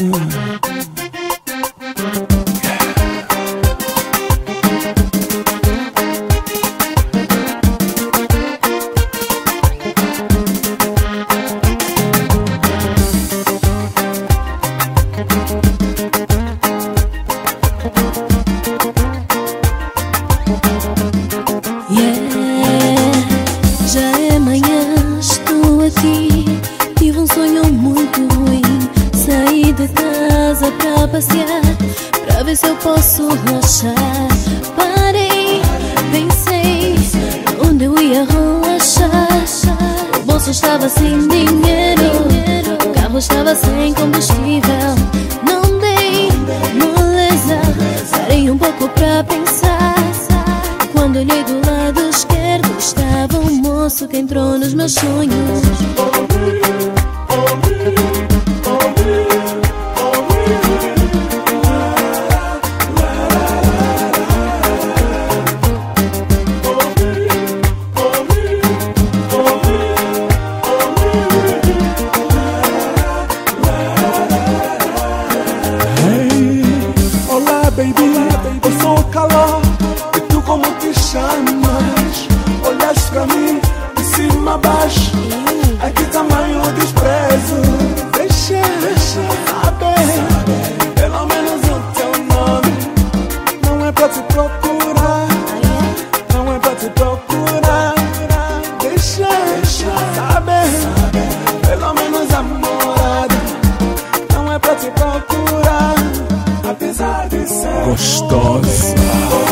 Mm. Passear, pra ver se eu posso relaxar. Parei, pensei onde eu ia relaxar. O bolso estava sem dinheiro, o carro estava sem combustível. Não dei moleza, parei um pouco pra pensar. Quando olhei do lado esquerdo, estava um moço que entrou nos meus sonhos. jamais Olhas pra mim de cima a baixo. A que tamanho desprezo. Deixa, deixa saber Pelo menos o teu nome. Não é pra te procurar Não é pra te procurar. Deixa, deixa saber Pelo menos a morada. Não é pra te procurar Apesar de ser gostosa.